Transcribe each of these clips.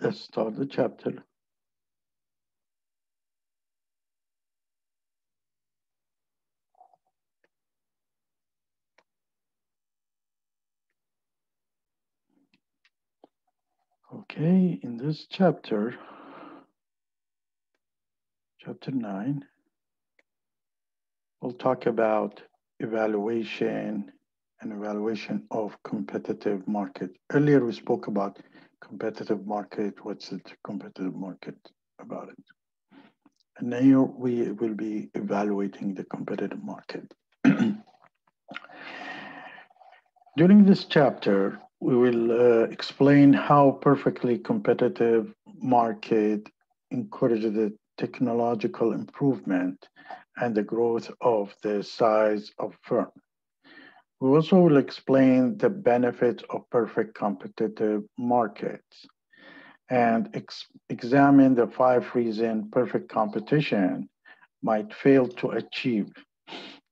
Let's start the chapter. Okay, in this chapter, chapter 9, we'll talk about evaluation and evaluation of competitive market. Earlier we spoke about competitive market, what's the competitive market about it. And now we will be evaluating the competitive market. During this chapter, we will uh, explain how perfectly competitive market encourages the technological improvement and the growth of the size of firm. We also will explain the benefits of perfect competitive markets and ex examine the five reasons perfect competition might fail to achieve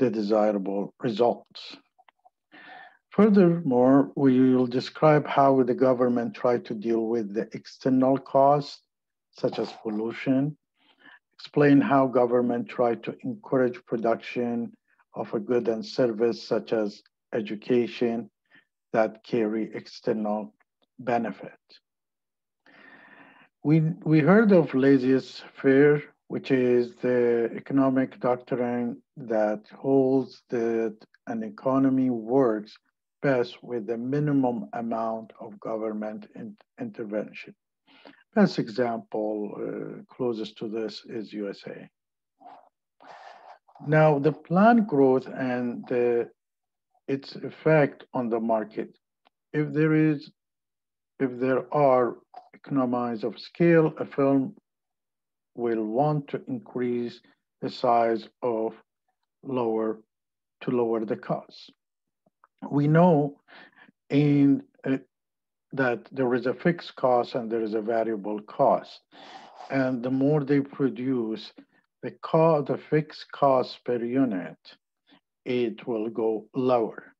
the desirable results. Furthermore, we will describe how the government tried to deal with the external costs, such as pollution, explain how government tried to encourage production of a good and service such as education that carry external benefit. We, we heard of laissez-faire, which is the economic doctrine that holds that an economy works best with the minimum amount of government in intervention. Best example uh, closest to this is USA. Now, the planned growth and the, its effect on the market. If there is, if there are economies of scale, a firm will want to increase the size of lower to lower the cost we know in uh, that there is a fixed cost and there is a variable cost. And the more they produce, the, cost, the fixed cost per unit, it will go lower.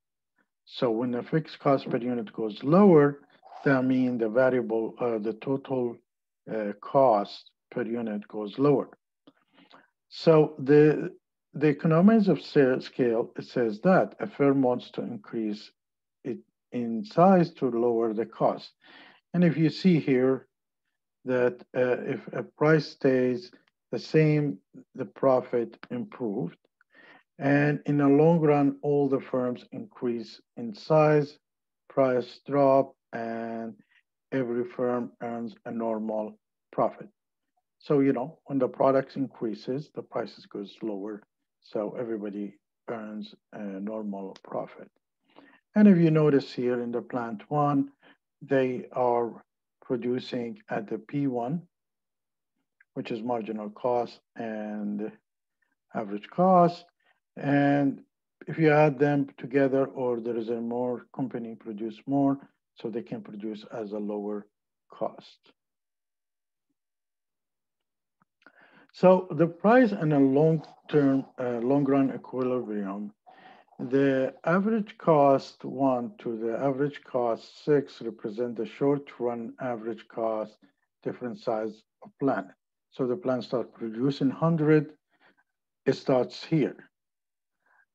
So when the fixed cost per unit goes lower, that means the variable, uh, the total uh, cost per unit goes lower. So the the economies of scale says that a firm wants to increase it in size to lower the cost. And if you see here that uh, if a price stays the same, the profit improved. And in the long run, all the firms increase in size, price drop, and every firm earns a normal profit. So, you know, when the products increases, the prices goes lower so everybody earns a normal profit. And if you notice here in the plant one, they are producing at the P1, which is marginal cost and average cost. And if you add them together or there is a more company produce more, so they can produce as a lower cost. So the price in a long-term, uh, long-run equilibrium, the average cost one to the average cost six represent the short-run average cost different size of plant. So the plant starts producing 100, it starts here.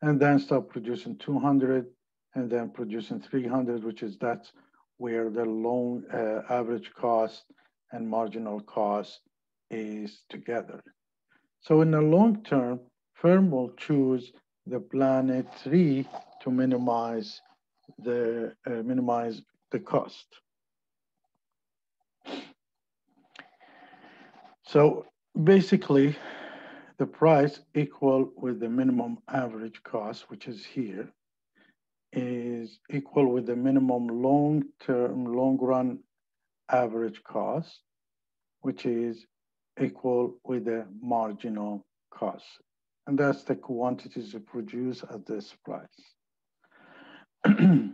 And then start producing 200, and then producing 300, which is that's where the long uh, average cost and marginal cost is together. So in the long term, firm will choose the planet three to minimize the uh, minimize the cost. So basically, the price equal with the minimum average cost, which is here, is equal with the minimum long-term, long-run average cost, which is equal with the marginal cost. And that's the quantities produced at this price.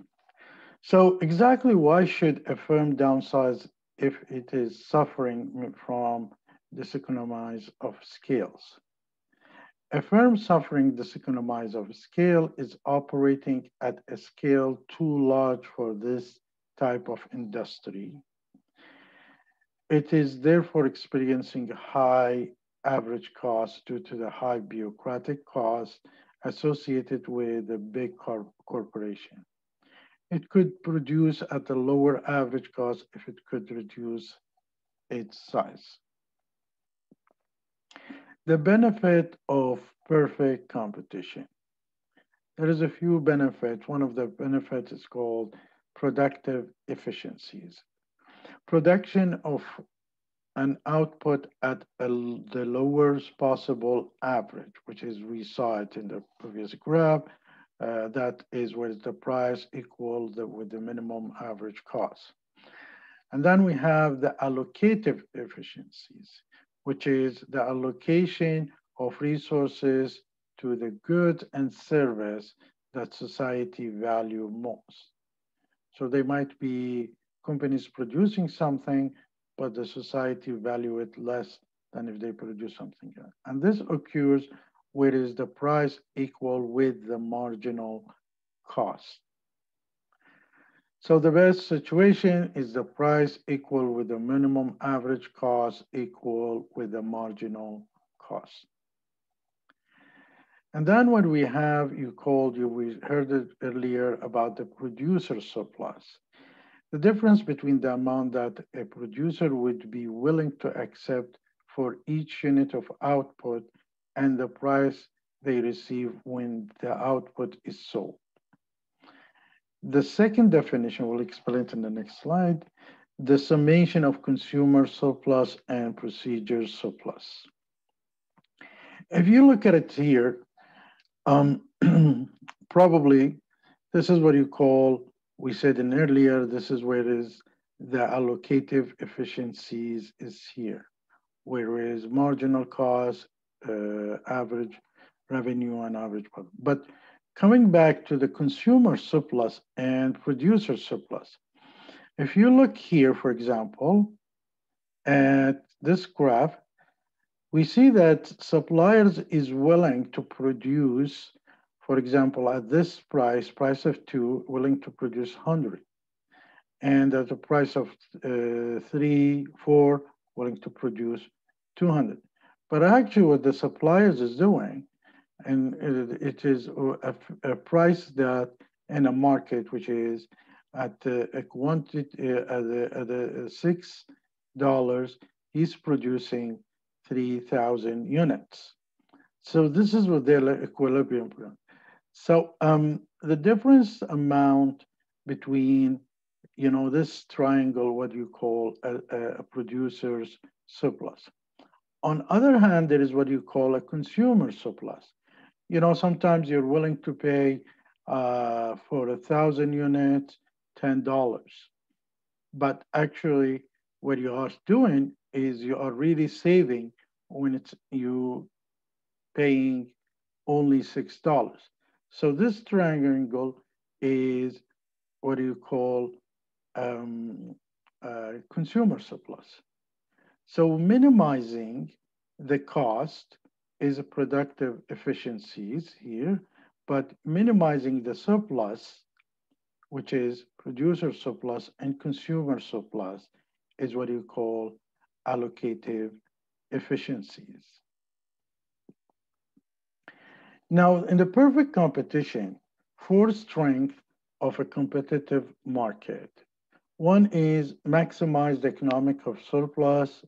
so exactly why should a firm downsize if it is suffering from diseconomies of scales? A firm suffering diseconomies of scale is operating at a scale too large for this type of industry it is therefore experiencing high average costs due to the high bureaucratic costs associated with a big corp corporation. It could produce at a lower average cost if it could reduce its size. The benefit of perfect competition. There is a few benefits. One of the benefits is called productive efficiencies. Production of an output at a, the lowest possible average, which is we saw it in the previous graph. Uh, that is where the price equal the, with the minimum average cost. And then we have the allocative efficiencies, which is the allocation of resources to the goods and service that society value most. So they might be companies producing something, but the society value it less than if they produce something else. And this occurs where is the price equal with the marginal cost. So the best situation is the price equal with the minimum average cost equal with the marginal cost. And then what we have, you called, you we heard it earlier about the producer surplus. The difference between the amount that a producer would be willing to accept for each unit of output and the price they receive when the output is sold. The second definition, we'll explain in the next slide, the summation of consumer surplus and producer surplus. If you look at it here, um, probably this is what you call, we said in earlier, this is where it is the allocative efficiencies is here, whereas marginal cost, uh, average revenue and average profit. But Coming back to the consumer surplus and producer surplus, if you look here, for example, at this graph, we see that suppliers is willing to produce, for example, at this price, price of two, willing to produce 100. And at the price of uh, three, four, willing to produce 200. But actually what the suppliers is doing and it is a, a, price that in a market which is at a quantity uh, at, the, at the six dollars he's producing 3000 units. So this is what their equilibrium so um, the difference amount between you know this triangle what you call a, a producer's surplus. On other hand there is what you call a consumer surplus you know, sometimes you're willing to pay uh, for a thousand units, ten dollars, but actually, what you are doing is you are really saving when it's you paying only six dollars. So this triangle is what do you call um, uh, consumer surplus. So minimizing the cost is productive efficiencies here, but minimizing the surplus, which is producer surplus and consumer surplus, is what you call allocative efficiencies. Now, in the perfect competition, four strengths of a competitive market. One is maximize the economic of surplus,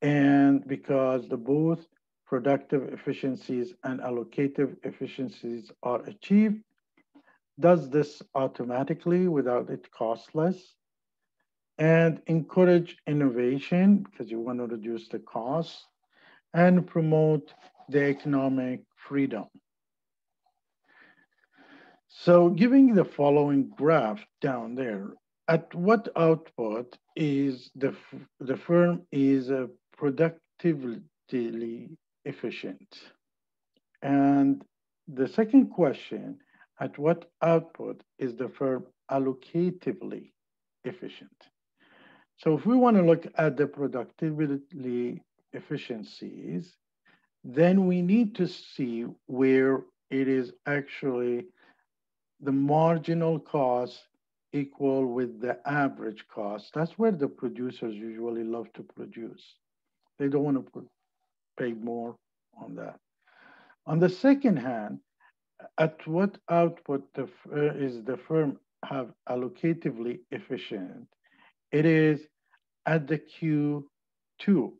and because the both productive efficiencies and allocative efficiencies are achieved, does this automatically without it cost less, and encourage innovation because you want to reduce the cost, and promote the economic freedom. So giving the following graph down there, at what output is the, the firm is uh, productively efficient? And the second question, at what output is the firm allocatively efficient? So if we want to look at the productivity efficiencies, then we need to see where it is actually the marginal cost equal with the average cost. That's where the producers usually love to produce. They don't want to pay more on that. On the second hand, at what output the, uh, is the firm have allocatively efficient? It is at the Q2.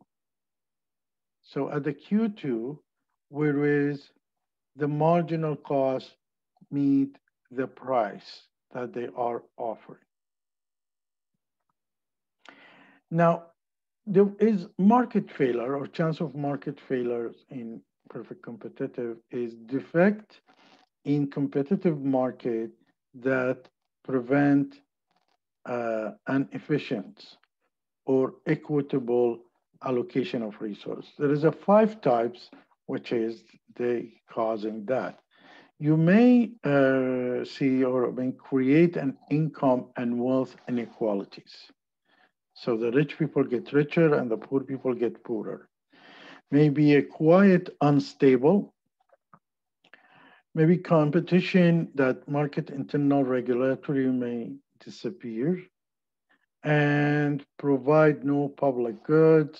So at the Q2, where is the marginal cost meet the price that they are offering. Now, there is market failure or chance of market failures in perfect competitive is defect in competitive market that prevent uh, an efficient or equitable allocation of resource. There is a five types, which is they causing that. You may uh, see or may create an income and wealth inequalities. So the rich people get richer and the poor people get poorer. Maybe a quiet, unstable, maybe competition that market internal regulatory may disappear and provide no public goods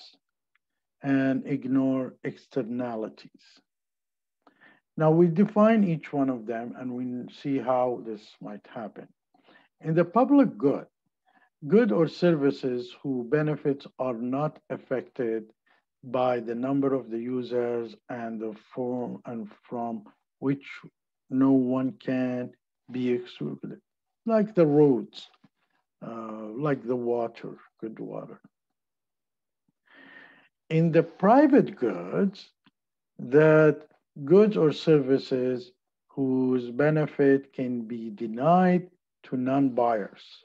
and ignore externalities. Now we define each one of them and we see how this might happen. In the public good, good or services whose benefits are not affected by the number of the users and the form and from which no one can be excluded, like the roads, uh, like the water, good water. In the private goods, that goods or services whose benefit can be denied to non-buyers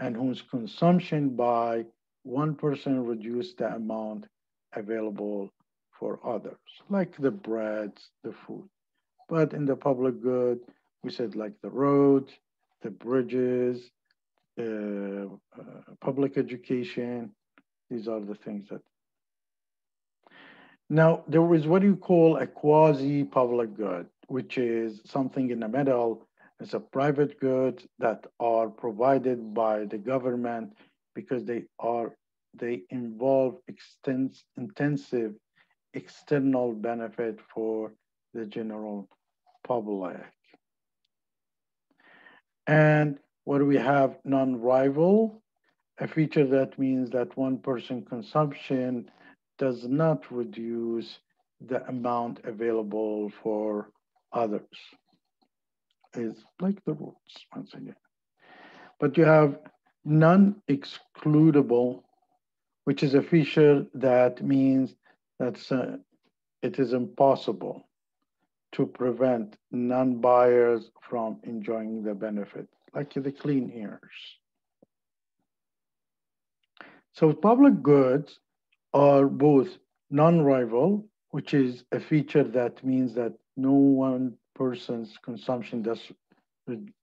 and whose consumption by one person reduce the amount available for others, like the breads, the food. But in the public good, we said like the roads, the bridges, uh, uh, public education. These are the things that. Now, there is what you call a quasi-public good, which is something in the middle. It's a private good that are provided by the government because they are they involve extens intensive external benefit for the general public. And what we have non-rival, a feature that means that one person consumption does not reduce the amount available for others. Is like the rules once again. But you have non-excludable, which is a feature that means that uh, it is impossible to prevent non-buyers from enjoying the benefit like the clean airs. So public goods are both non-rival, which is a feature that means that no one person's consumption does,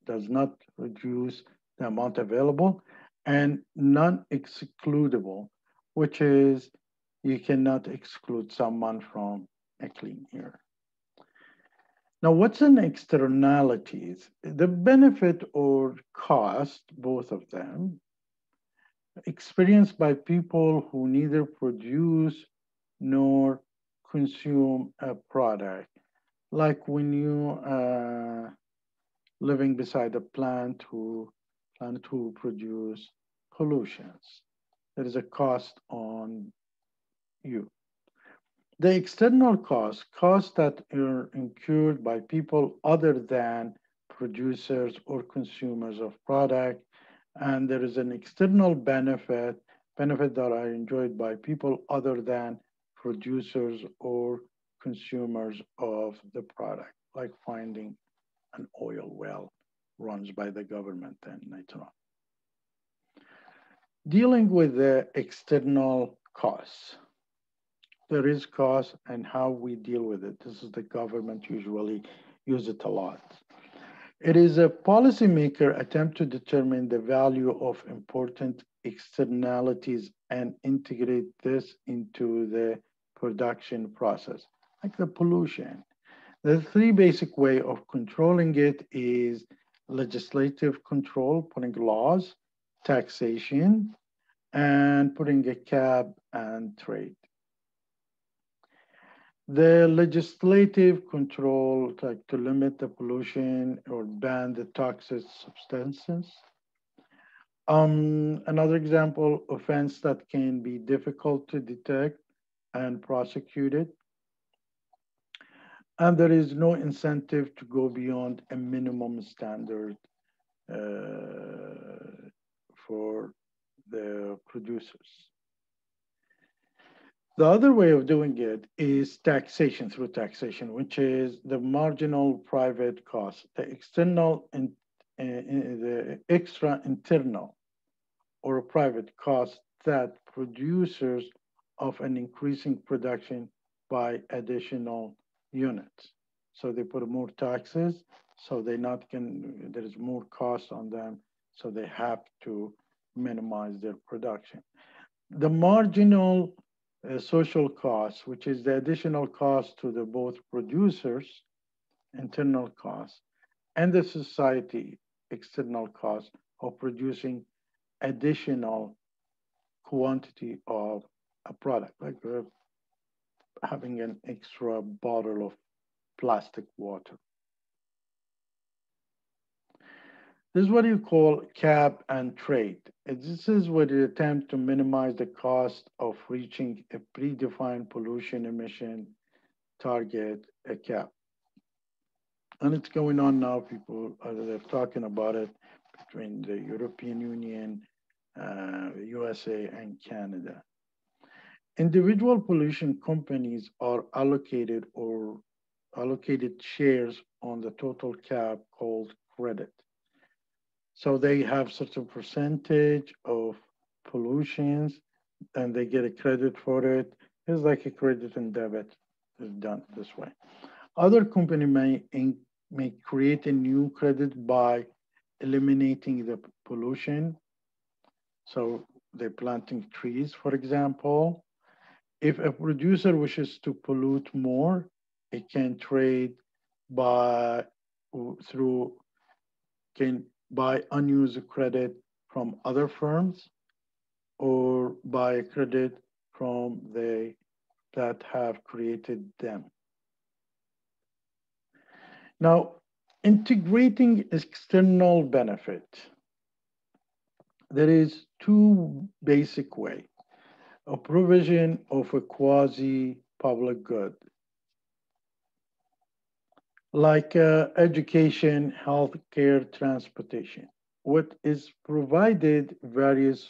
does not reduce the amount available, and non-excludable, which is you cannot exclude someone from a clean air. Now, what's an externalities? The benefit or cost, both of them, experienced by people who neither produce nor consume a product. Like when you uh, living beside a plant who plant who produce pollutions. There is a cost on you. The external cost, costs that are incurred by people other than producers or consumers of product, and there is an external benefit, benefit that are enjoyed by people other than producers or consumers of the product, like finding an oil well runs by the government and later on. Dealing with the external costs there is cost and how we deal with it. This is the government usually use it a lot. It is a policymaker attempt to determine the value of important externalities and integrate this into the production process, like the pollution. The three basic way of controlling it is legislative control, putting laws, taxation, and putting a cap and trade. The legislative control, like to limit the pollution or ban the toxic substances. Um, another example, offense that can be difficult to detect and prosecuted. And there is no incentive to go beyond a minimum standard uh, for the producers. The other way of doing it is taxation through taxation, which is the marginal private cost, the external and uh, the extra internal or private cost that producers of an increasing production by additional units. So they put more taxes, so they not can, there is more cost on them, so they have to minimize their production. The marginal uh, social cost, which is the additional cost to the both producers, internal cost, and the society, external cost of producing additional quantity of a product, like uh, having an extra bottle of plastic water. This is what you call cap and trade. This is what you attempt to minimize the cost of reaching a predefined pollution emission target, a cap. And it's going on now. People are talking about it between the European Union, uh, USA, and Canada. Individual pollution companies are allocated or allocated shares on the total cap called credit. So they have certain percentage of pollutions and they get a credit for it. It's like a credit and debit is done this way. Other company may, may create a new credit by eliminating the pollution. So they're planting trees, for example. If a producer wishes to pollute more, it can trade by through can buy unused credit from other firms or buy credit from the that have created them. Now, integrating external benefit. There is two basic way, a provision of a quasi public good like uh, education, healthcare, transportation. What is provided varies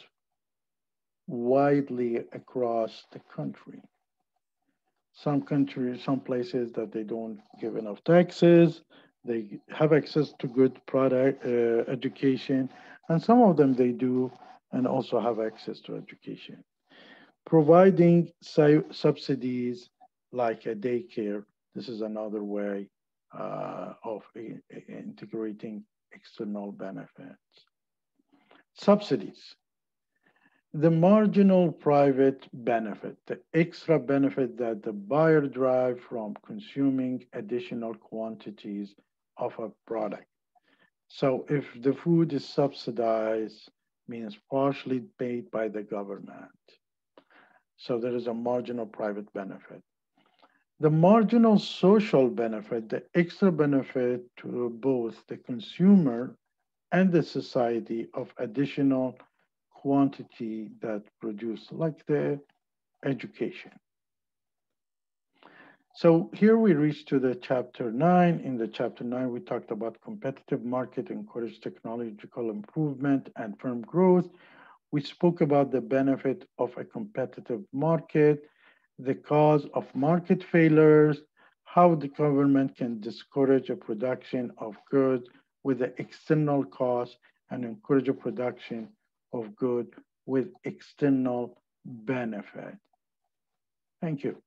widely across the country. Some countries, some places that they don't give enough taxes, they have access to good product uh, education, and some of them they do and also have access to education. Providing subsidies like a daycare, this is another way uh, of integrating external benefits. Subsidies. The marginal private benefit, the extra benefit that the buyer derives from consuming additional quantities of a product. So if the food is subsidized, means partially paid by the government. So there is a marginal private benefit the marginal social benefit, the extra benefit to both the consumer and the society of additional quantity that produce, like the education. So here we reach to the chapter nine. In the chapter nine, we talked about competitive market, encourage technological improvement and firm growth. We spoke about the benefit of a competitive market, the cause of market failures, how the government can discourage a production of goods with the external cost and encourage a production of good with external benefit. Thank you.